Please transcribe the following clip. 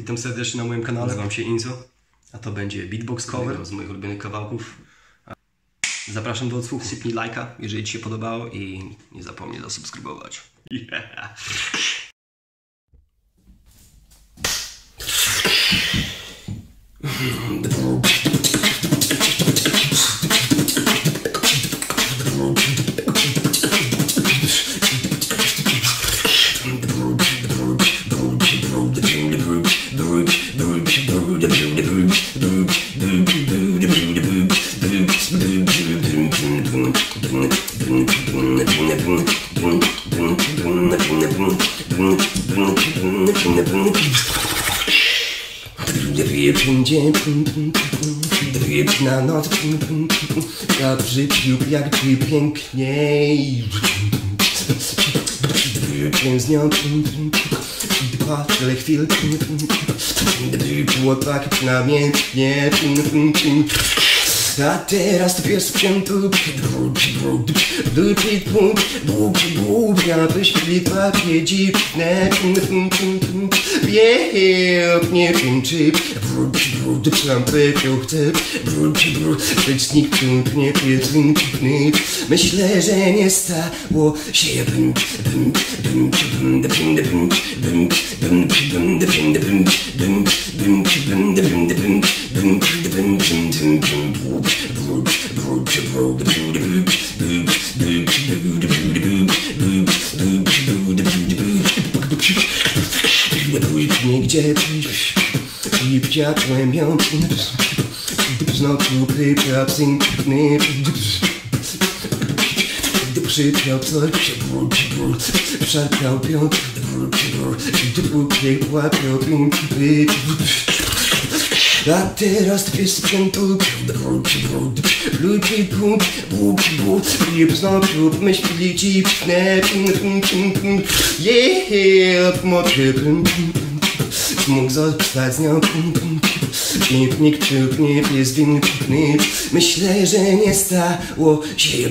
Witam serdecznie na moim kanale, nazywam się Inzo, a to będzie beatbox cover z moich ulubionych kawałków. Zapraszam do odsłuchu. Sypnij lajka, jeżeli Ci się podobało i nie zapomnij zasubskrybować. Yeah. Drip na noc w życiu jak ty piękniej Drip z nią Dwa tyle chwil Drip chłopak namiętnie a teraz to pies wcięty Dupi pump, bubi bub Ja wyśpili papie dziwne Bieb, nie wiem czy Trampy piąchte Rzecznik pięknie piękny Myślę, że nie stało się Nigdzie i wdziadłem ją Znowu Gdy przypiał coś Szarpał piąt Gdy upiekła piąt a teraz dwie sprzętu Ludzie punkt, buk, buk I znowu myśli dziwne Yeah, moczy Mógł zostać z nią Pięknik, pięknie, jest winny Myślę, że nie stało się